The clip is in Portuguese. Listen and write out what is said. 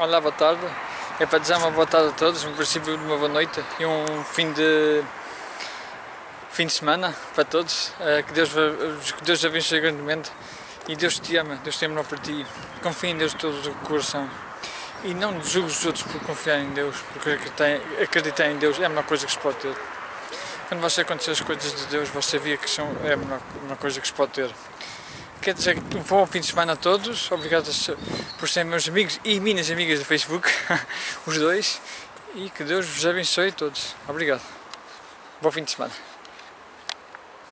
Olá, boa tarde. É para dizer uma boa tarde a todos, um princípio de uma boa noite e um fim de fim de semana para todos. Eh, Que Deus, que Deus abençoe grandemente e Deus te ama, Deus te ama por ti. Confia em Deus de todo o coração e não julgues os outros por confiar em Deus, porque acreditar em Deus é a melhor coisa que se pode ter. Quando você acontecer as coisas de Deus, você via que são, é a melhor, a melhor coisa que se pode ter. Quer dizer, um bom fim de semana a todos. Obrigado por serem meus amigos e minhas amigas do Facebook, os dois. E que Deus vos abençoe a todos. Obrigado. Bom fim de semana.